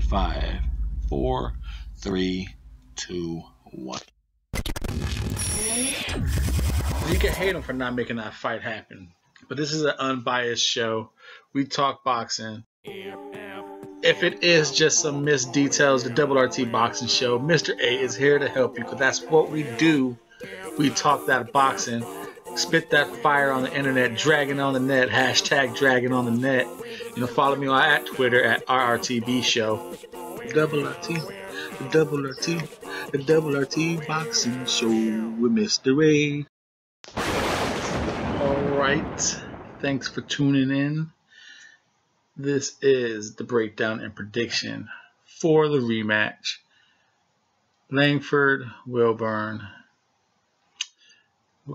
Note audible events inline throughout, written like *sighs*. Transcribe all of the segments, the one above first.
five, four, three, two, one. You can hate him for not making that fight happen, but this is an unbiased show. We talk boxing. If it is just some missed details, the Double RT Boxing Show, Mr. A is here to help you because that's what we do. We talk that boxing, spit that fire on the internet, dragging on the net, hashtag dragging on the net. You know, follow me on at Twitter at RRTB Show. Double RT, the Double RT, the Double RT Boxing Show with Mr. A. All right, thanks for tuning in. This is the breakdown and prediction for the rematch. Langford, Welborn.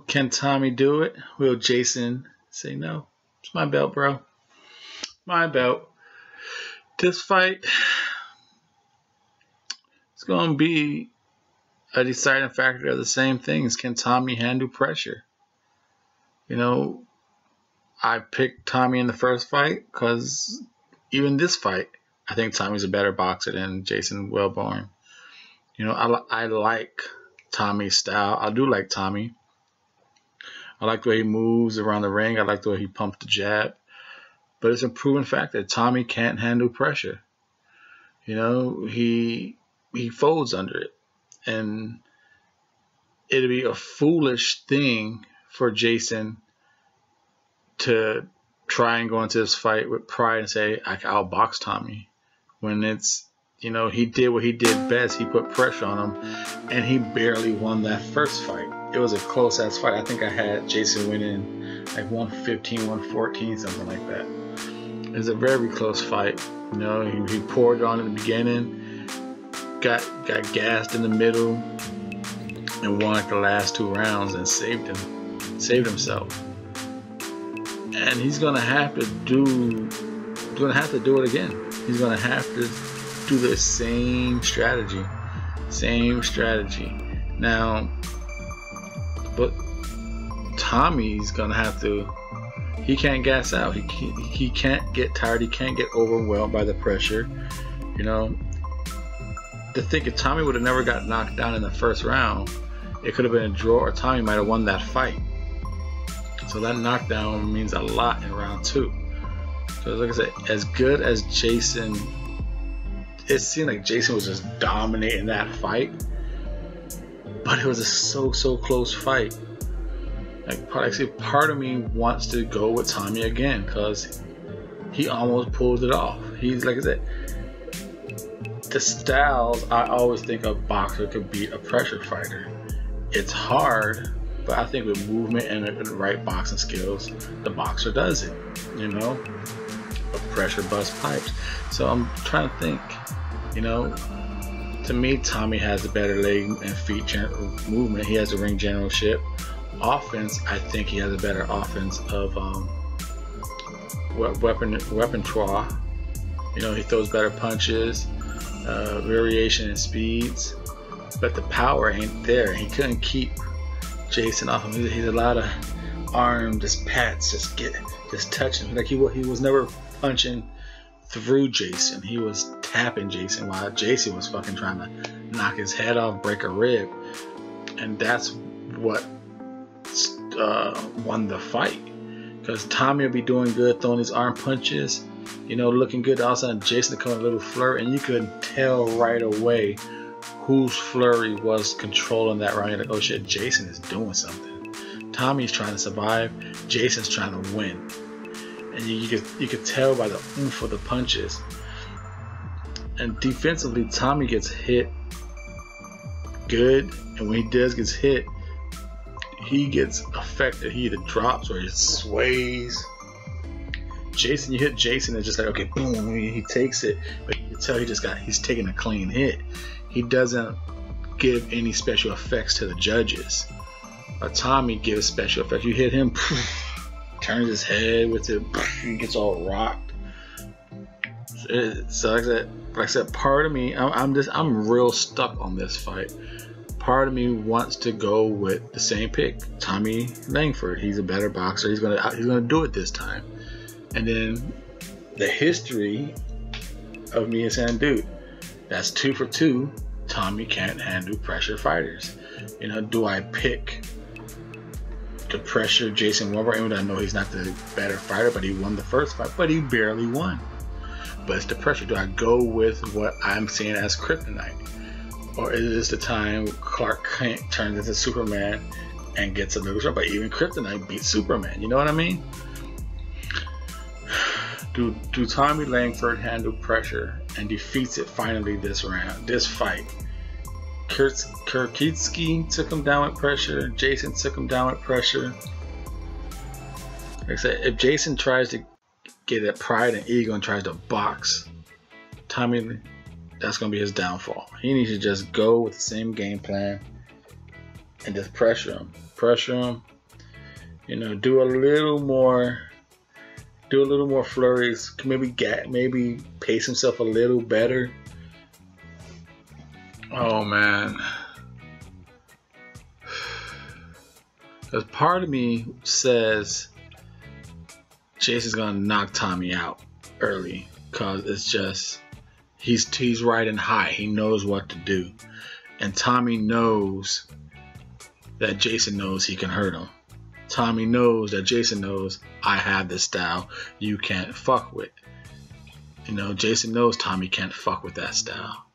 Can Tommy do it? Will Jason say no? It's my belt, bro. My belt. This fight it's going to be a deciding factor of the same things. Can Tommy handle pressure? You know, I picked Tommy in the first fight because even this fight, I think Tommy's a better boxer than Jason Welborn. You know, I, I like Tommy's style. I do like Tommy. I like the way he moves around the ring. I like the way he pumps the jab. But it's a proven fact that Tommy can't handle pressure. You know, he he folds under it. And it'd be a foolish thing for Jason to try and go into this fight with pride and say, I'll box Tommy. When it's, you know, he did what he did best. He put pressure on him, and he barely won that first fight. It was a close ass fight. I think I had Jason winning like 115, 114, something like that. It was a very close fight. You know, he, he poured on in the beginning, got got gassed in the middle, and won like the last two rounds and saved him, saved himself and he's gonna have to do gonna have to do it again. He's gonna have to do the same strategy. Same strategy. Now but Tommy's gonna have to he can't gas out. He can't, he can't get tired. He can't get overwhelmed by the pressure. You know, to think if Tommy would have never got knocked down in the first round, it could have been a draw, or Tommy might have won that fight. So that knockdown means a lot in round two. So like I said, as good as Jason, it seemed like Jason was just dominating that fight. But it was a so so close fight. Like part, actually, part of me wants to go with Tommy again because he almost pulled it off. He's like I said, the styles I always think a boxer could beat a pressure fighter. It's hard, but I think with movement and the right boxing skills, the boxer does it. You know, a pressure bust pipes. So I'm trying to think. You know, to me, Tommy has a better leg and feet movement. He has a ring generalship. Offense, I think he has a better offense of um, weapon repertoire. You know, he throws better punches, uh, variation in speeds, but the power ain't there. He couldn't keep Jason off him. He's a lot of arm, just pats, just get, just touching. Like he he was never punching through Jason. He was tapping Jason while Jason was fucking trying to knock his head off, break a rib, and that's what uh, won the fight. Because Tommy will be doing good, throwing his arm punches, you know, looking good. All of a sudden, Jason come a little flirt, and you could tell right away whose flurry was controlling that round. You're like, oh shit, Jason is doing something. Tommy's trying to survive. Jason's trying to win. And you, you could you could tell by the oomph of the punches. And defensively, Tommy gets hit good, and when he does gets hit, he gets affected. He either drops or he sways. Jason, you hit Jason, it's just like okay, boom, he, takes it, but you can tell he just got he's taking a clean hit he doesn't give any special effects to the judges. A Tommy gives special effects. You hit him, turns his head with it, he gets all rocked. So like I said, like I said, part of me, I'm, I'm just, I'm real stuck on this fight. Part of me wants to go with the same pick, Tommy Langford. He's a better boxer. He's gonna, he's gonna do it this time. And then the history of me saying, dude, That's two for two. Tommy can't handle pressure fighters. You know, do I pick the pressure Jason though I know he's not the better fighter, but he won the first fight, but he barely won. But it's the pressure. Do I go with what I'm seeing as kryptonite? Or is this the time Clark Kent turns into Superman and gets a little shot? But even kryptonite beats Superman. You know what I mean? *sighs* Do, do Tommy Langford handle pressure and defeats it finally this round, this fight? Kurt, Kirkitsky took him down with pressure. Jason took him down with pressure. Like I said, if Jason tries to get that pride and ego and tries to box, Tommy, that's going to be his downfall. He needs to just go with the same game plan and just pressure him. Pressure him. You know, do a little more do a little more flurries, maybe get maybe pace himself a little better. Oh man. Because part of me says Jason's gonna knock Tommy out early because it's just he's he's riding high. He knows what to do, and Tommy knows that Jason knows he can hurt him. Tommy knows that Jason knows I have this style you can't fuck with. You know, Jason knows Tommy can't fuck with that style.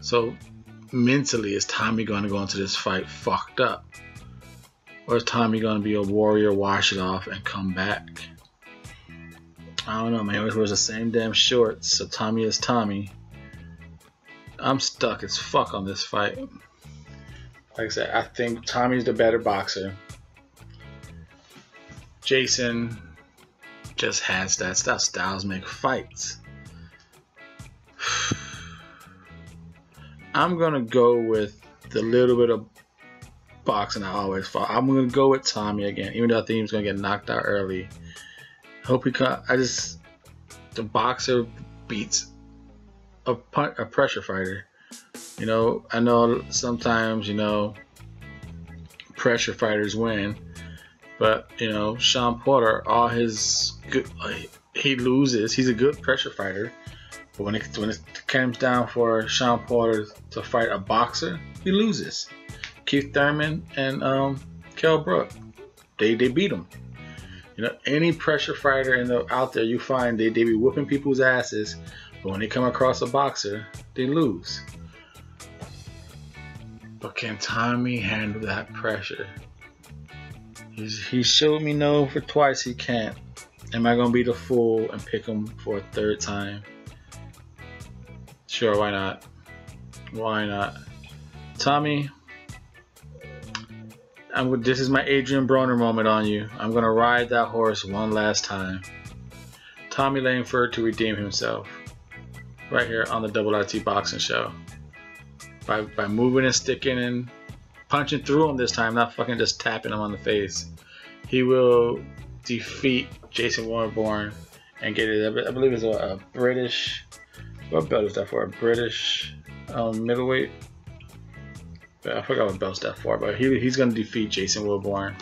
So mentally, is Tommy going to go into this fight fucked up? Or is Tommy going to be a warrior, wash it off, and come back? I don't know, man. It was the same damn shorts, so Tommy is Tommy. I'm stuck as fuck on this fight. Like I said, I think Tommy's the better boxer. Jason just has that stuff. Styles make fights. I'm gonna go with the little bit of boxing I always fought. I'm gonna go with Tommy again, even though I think he was gonna get knocked out early. Hope he cut. I just the boxer beats a, a pressure fighter. You know, I know sometimes you know pressure fighters win but you know, Shawn Porter, all his good, he loses. He's a good pressure fighter, but when it when it comes down for Shawn Porter to fight a boxer, he loses. Keith Thurman and um, Kell Brook, they they beat him. You know, any pressure fighter in the out there you find they they be whooping people's asses, but when they come across a boxer, they lose. But can Tommy handle that pressure? He's, he showed me no for twice he can't. Am I gonna be the fool and pick him for a third time? Sure, why not? Why not? Tommy, I'm, this is my Adrian Broner moment on you. I'm gonna ride that horse one last time. Tommy Langford to redeem himself. Right here on the Double RT Boxing Show. By, by moving and sticking and punching through him this time, not fucking just tapping him on the face. He will defeat Jason Welborn and get it. I believe it's a, a British. What belt is that for? A British um, middleweight. I forgot what belt's that for, but he, he's gonna defeat Jason Welborn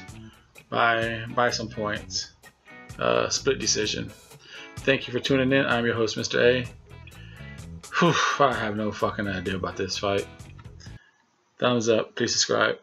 by by some points. Uh, split decision. Thank you for tuning in. I'm your host, Mr. A. Whew, I have no fucking idea about this fight. Thumbs up. Please subscribe.